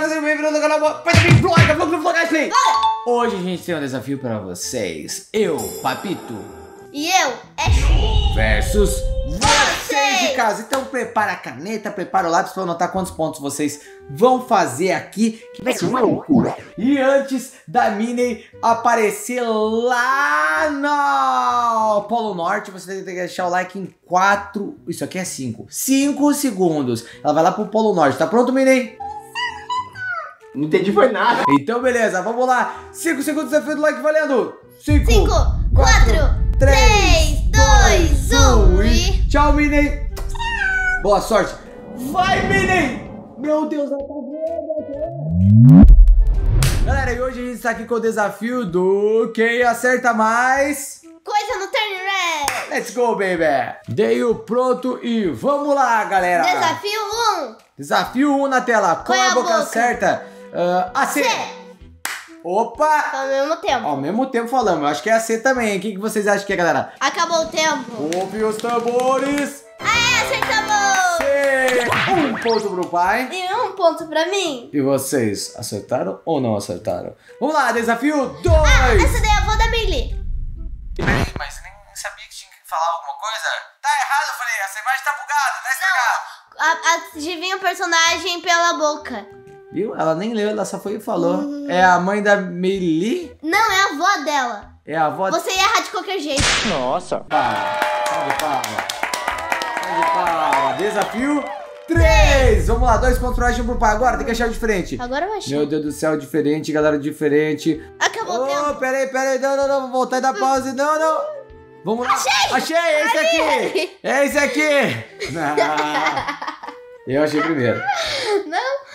galera, sejam bem-vindos ao canal Python Vlog, Vlog do Vlog Ashley. Hoje a gente tem um desafio pra vocês. Eu, Papito, E eu, Ashley. versus vocês Vocês. de casa. Então prepara a caneta, prepara o lápis pra anotar quantos pontos vocês vão fazer aqui, que vai ser uma loucura. E antes da Minnie aparecer lá no Polo Norte, você tem que deixar o like em 4, isso aqui é 5, 5 segundos. Ela vai lá pro Polo Norte, tá pronto, Minnie? Não entendi foi nada. Então beleza, vamos lá. 5 segundos desafio do like valendo. 5, 5, 4, 3, 2, 1 e. Tchau, Minnie! Boa sorte! Vai, Minnie! Meu Deus, ela tá voando! Galera, e hoje a gente está aqui com o desafio do quem acerta mais. Coisa no Turn Red. Let's go, baby! Dei o pronto e vamos lá, galera! Desafio 1. Desafio 1 na tela. Qual Qual é é a a boca, boca? certa? Ah, a C. C. Opa! Ao mesmo tempo. Ao mesmo tempo falamos. Eu acho que é a C também. O que, vocês acham que é, galera? Acabou o tempo. Ouve os tambores. Aê, acertamos. C. Um ponto pro pai. E um ponto pra mim. E vocês acertaram ou não acertaram? Vamos lá, desafio 2! Ah, essa daí é a avó da Millie. Mas você nem sabia que tinha que falar alguma coisa? Tá errado, eu falei, essa imagem tá bugada, tá estragada. Adivinha o personagem pela boca. Viu? Ela nem leu, ela só foi e falou. É a mãe da Meili? Não, é a avó dela. É a avó Você ia errar de qualquer jeito. Nossa. Palma. Salve palma. Salve palma. Desafio 3. Vamos lá, dois pontos pro Ashton pro pai. Agora tem que achar o diferente. Agora eu achei. Meu Deus do céu, diferente, galera, diferente. Acabou o Oh, tempo. peraí, peraí, não, não, não, vou voltar e dar pause, não, não. Vamos lá. Achei! Achei, é esse aqui. É esse aqui. Ah, eu achei primeiro.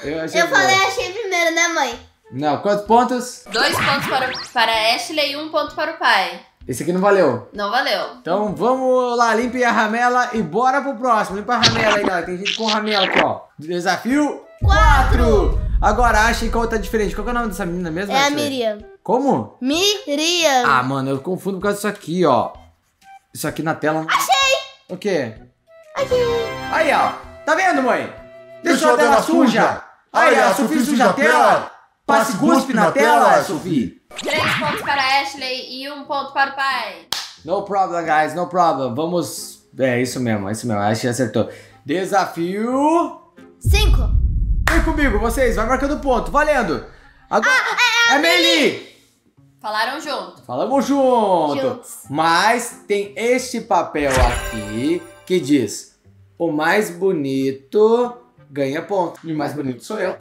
Eu achei eu falei achei primeiro, né, mãe? Não, quantos pontos? Dois pontos para, para a Ashley e um ponto para o pai. Esse aqui não valeu. Não valeu. Então vamos lá, limpe a ramela e bora pro próximo. Limpa a ramela aí, galera. Tem gente com ramela aqui, ó. Desafio 4. Agora, achem qual tá diferente. Qual que é o nome dessa menina mesmo? É a? Miriam. Como? Miriam. Ah, mano, eu confundo por causa disso aqui, ó. Isso aqui na tela. Achei! O quê? Aqui. Aí, ó. Tá vendo, mãe? Deixou Deixou a tela a tela suja. suja. Aí, a a Sofia suja a a tela. Passe guspe na tela, Sofia. Três pontos para a Ashley e um ponto para o pai. No problem, guys, no problem. Vamos. É isso mesmo, é isso mesmo. Acho que acertou. Desafio. Cinco. Vem comigo, vocês. Vai marcando ponto. Valendo. Agora. é a Meli. Falaram junto. Falamos junto. Juntos. Mas tem este papel aqui que diz: o mais bonito ganha ponto. E o mais bonito sou eu.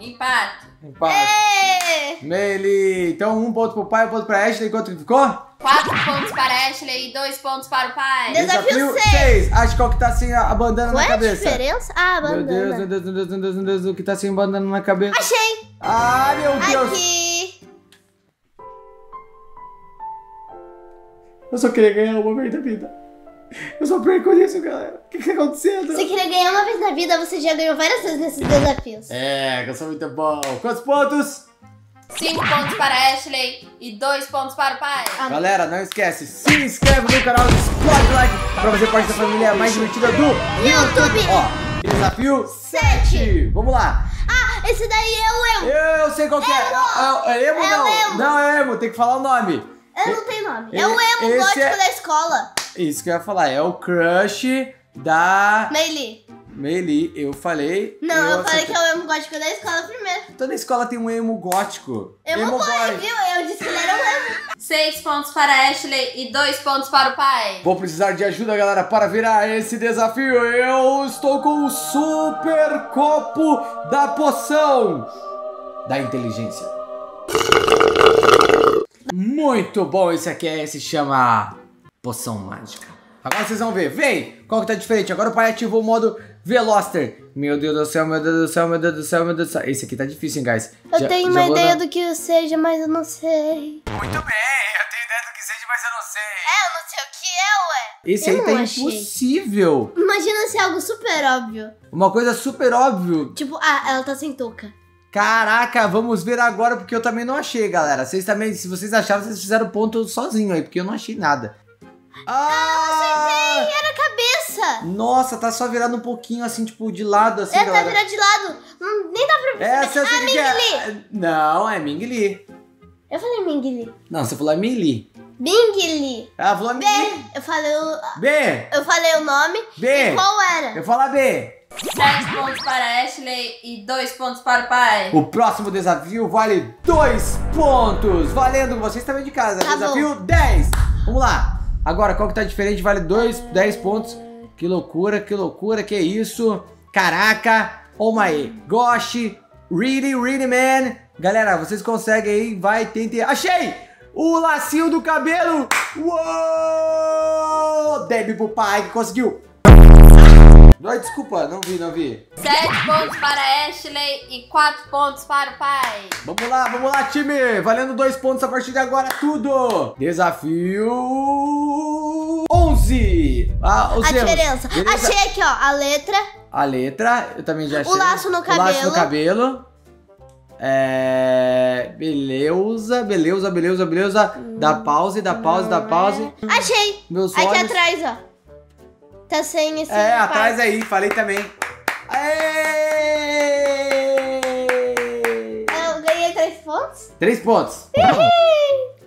Empate. Empate. Ê! Meli. Então, um ponto pro pai, um ponto pra Ashley. Quanto que ficou? Quatro pontos para a Ashley e dois pontos para o pai. Desafio seis. seis. Acho qual que tá sem a a bandana Qual na é a cabeça. diferença? Ah, Meu Deus, meu bandana. Deus, meu Deus, meu Deus, meu Deus, o que tá sem bandana na cabeça? Achei. Ah, meu Deus! Aqui. Eu só queria ganhar uma vez na vida. Eu só perco nisso, galera. O que que tá acontecendo? Você queria ganhar uma vez na vida, você já ganhou várias vezes nesses desafios. É, que eu sou muito bom. Quantos pontos? Cinco pontos para a Ashley e dois pontos para o pai. Ah. Galera, não esquece, se inscreve no canal, explode o like pra fazer parte da família mais divertida do YouTube. Ó, desafio Sete. 7. Vamos lá. Ah, esse daí é o eu. Eu sei qual que é. É, é emo É não? o emo. Não, é emo, tem que falar o nome. Eu não tenho nome. É o emo gótico é- da escola. Isso que eu ia falar, é o crush da Meili. Meli. Eu falei. Não, eu, falei acertei. que é o emo gótico da escola primeiro. Toda escola tem um emo gótico. Emo, boy, viu? Eu disse que ele era o emo. Seis pontos para a Ashley e dois pontos para o pai. Vou precisar de ajuda, galera, para virar esse desafio. Eu estou com o super copo da poção da inteligência. Muito bom esse aqui, é, se chama poção mágica. Agora vocês vão ver, vem! Qual que tá diferente? Agora o pai ativou o modo Veloster. Meu Deus do céu, meu Deus do céu, meu Deus do céu, meu Deus do céu. Esse aqui tá difícil, hein, guys? Eu Já- tenho já uma ideia dar- do que eu seja, mas eu não sei. Muito bem, eu tenho ideia do que seja, mas eu não sei. É, eu não sei o que é, ué. Esse Eu aí tá achei. impossível. Imagina se é algo super óbvio. Uma coisa super óbvio. Tipo, ah, ela tá sem touca. Caraca, vamos ver agora, porque eu também não achei, galera. Vocês também, se vocês acharam, vocês fizeram ponto sozinho aí, porque eu não achei nada. Ah! Era a cabeça. Nossa, tá só virado um pouquinho assim, tipo, de lado, assim, É, tá galera. virado de lado. Não, nem dá pra Essa eu sei Ah, o que que é. Não, é Ming Li. Eu falei Ming Li. Não, você falou é Ming Li. Bing Li. Ela falou B. Ming Li. Eu falei o, B. eu falei o nome. B. E qual era? Eu falo B. 7 pontos para Ashley e 2 pontos para o pai. O próximo desafio vale dois pontos. Valendo, vocês também de casa. Tá desafio 10. Vamos lá. Agora, qual que tá diferente? Vale dois, 10 pontos. Que loucura, que loucura, que isso. Caraca. Oh my gosh. Really, really, man. Galera, vocês conseguem aí. Vai, tentem. Achei! O lacinho do cabelo. Uou! Pai que conseguiu. Ai, desculpa, não vi, não vi. 7 pontos para Ashley e 4 pontos para o pai. Vamos lá, vamos lá, time! Valendo dois pontos a partir de agora, tudo! Desafio 11! Ah, os A erros. diferença. Beleza? Achei aqui, ó, a letra. A letra, eu também já achei. laço no O laço cabelo. no cabelo. É... Beleza, beleza, beleza, beleza. Dá pause, dá pause, dá pause. Achei. Meus Aqui olhos... atrás, ó. Tá sem esse. É, atrás aí, falei também. Aê! Eu ganhei três pontos? Três pontos.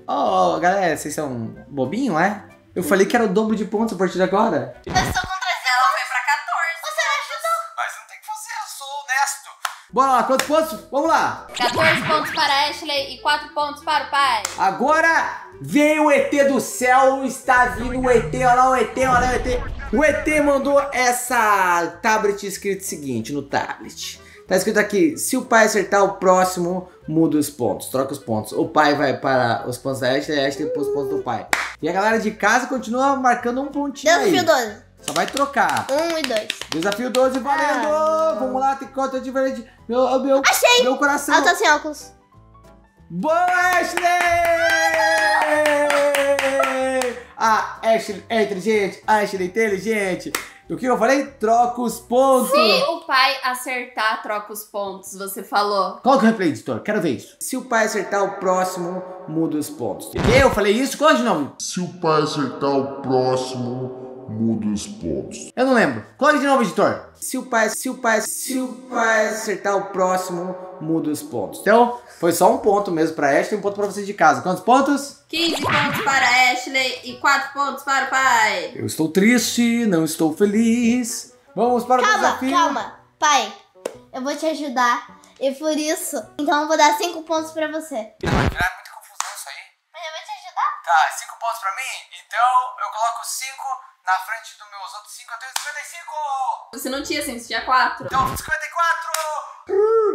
Oh, galera, vocês são bobinho, é? Eu falei que era o dobro de pontos a partir de agora. Eu estou contra Ela foi para 14. Você ajudou? Mas não tem que fazer, eu sou honesto. Bora lá, quantos pontos? Vamos lá. 14 pontos para Ashley e 4 pontos para o pai. Agora vem o ET do céu, está vindo o ET, olha lá o ET, olha lá o ET. O ET mandou essa tablet escrito o seguinte no tablet. Tá escrito aqui, se o pai acertar o próximo, muda os pontos, troca os pontos. O pai vai para os pontos da Ashley a Ashley para os pontos do pai. E a galera de casa continua marcando um pontinho aí. Desafio 12. Só vai trocar. Um e dois. Desafio 12 valendo! Vamos lá, tem conta diferente. Meu, meu, Achei! meu coração. Ah, tô sem óculos. Boa, Ashley! A Ashley é inteligente, a Ashley é inteligente. O que eu falei? Troca os pontos. Se o pai acertar, troca os pontos, você falou. Qual que é o replay, editor? Quero ver isso. Se o pai acertar o próximo, muda os pontos. Eu falei isso? Qual de novo? Se o pai acertar o próximo, muda os pontos. Eu não lembro. Coloque de novo, editor. Se o pai, se o pai, se o pai acertar o próximo, muda os pontos. Então, foi só um ponto mesmo pra Ashley e um ponto pra vocês de casa. Quantos pontos? 15 pontos para Ashley e 4 pontos para o pai. Eu estou triste, não estou feliz. Vamos para o Calma, desafio. calma. Pai, eu vou te ajudar. E por isso, então eu vou dar cinco pontos pra você. Vai virar muita confusão isso aí. Mas eu vou te ajudar. Tá, 5 pontos pra mim? Então eu coloco 5 na frente dos meus outros 5. Eu tenho 55! Você não tinha 5, você tinha 4. Então 54!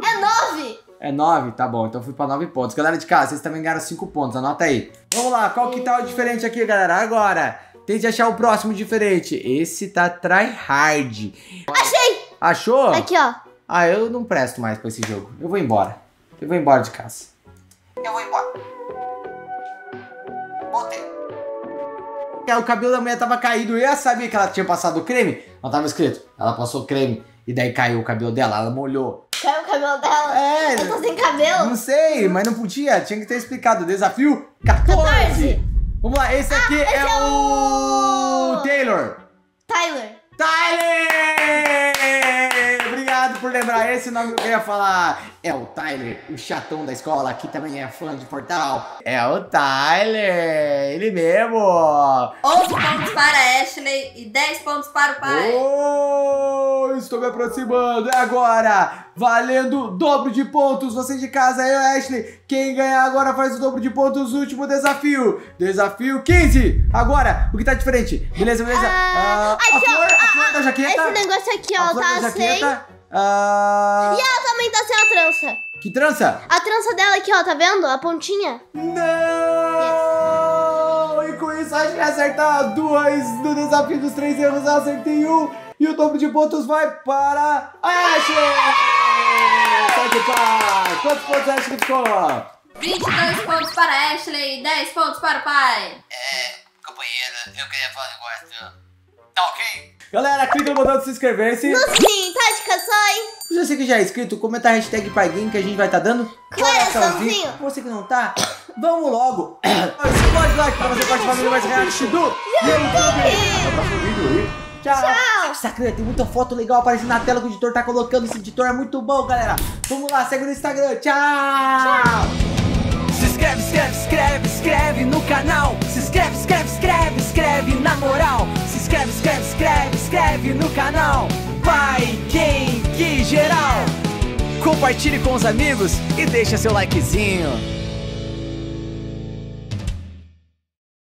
É nove. É 9? Tá bom, então fui pra 9 pontos. Galera de casa, vocês também ganharam 5 pontos, anota aí. Vamos lá, qual que tá o diferente aqui, galera? Agora, tente achar o próximo diferente. Esse tá tryhard. Achei! Achou? Aqui, ó. Ah, eu não presto mais pra esse jogo. Eu vou embora. Eu vou embora de casa. Eu vou embora. Voltei. O cabelo da mulher tava caído. Eu sabia que ela tinha passado creme. Não tava escrito. Ela passou creme. E daí caiu o cabelo dela. Ela molhou. Caiu o cabelo dela. É. Eu tô sem cabelo. Não sei, mas não podia. Tinha que ter explicado. Desafio 14. 14. Vamos lá. Esse aqui é, é o... o- Taylor. Tyler. Tyler! Por lembrar esse nome que eu ia falar. É o Tyler, o chatão da escola, que também é fã de Portal. É o Tyler, ele mesmo. 11 pontos para Ashley e 10 pontos para o pai. Oh, estou me aproximando. É agora, valendo dobro de pontos. Você de casa, eu e Ashley. Quem ganhar agora faz o dobro de pontos. Último desafio. Desafio 15. Agora, o que tá diferente? Beleza, beleza? Ah, Ah, aqui, a ó, flor, a flor da jaqueta. Esse negócio aqui, a ó, flor da tá sem. Ah, E ela também tá sem a trança. Que trança? A trança dela aqui, ó, tá vendo? A pontinha. Não! E com isso a gente vai acertar duas no desafio dos três erros. Eu acertei um. E o dobro de pontos vai para a Ashley! Sai! Quantos pontos a Ashley ficou? 22 pontos para Ashley e 10 pontos para o pai. Companheira, eu queria falar um negócio. Tá ok? Galera, clica no botão de se inscrever. Se No sininho, Tática, sai. você que já é inscrito, comenta a hashtag Pai Game que a gente vai estar dando Coraçãozinho. Você que não tá, vamos logo. Explode like para você participar do mais react do YouTube. Tchau. Tchau. Sacana, tem muita foto legal aparecendo na tela que o editor tá colocando. Esse editor é muito bom, galera. Vamos lá, segue no Instagram. Tchau. Se Inscreve, inscreve, inscreve no canal. Vai quem que geral. Compartilhe com os amigos e deixa seu likezinho.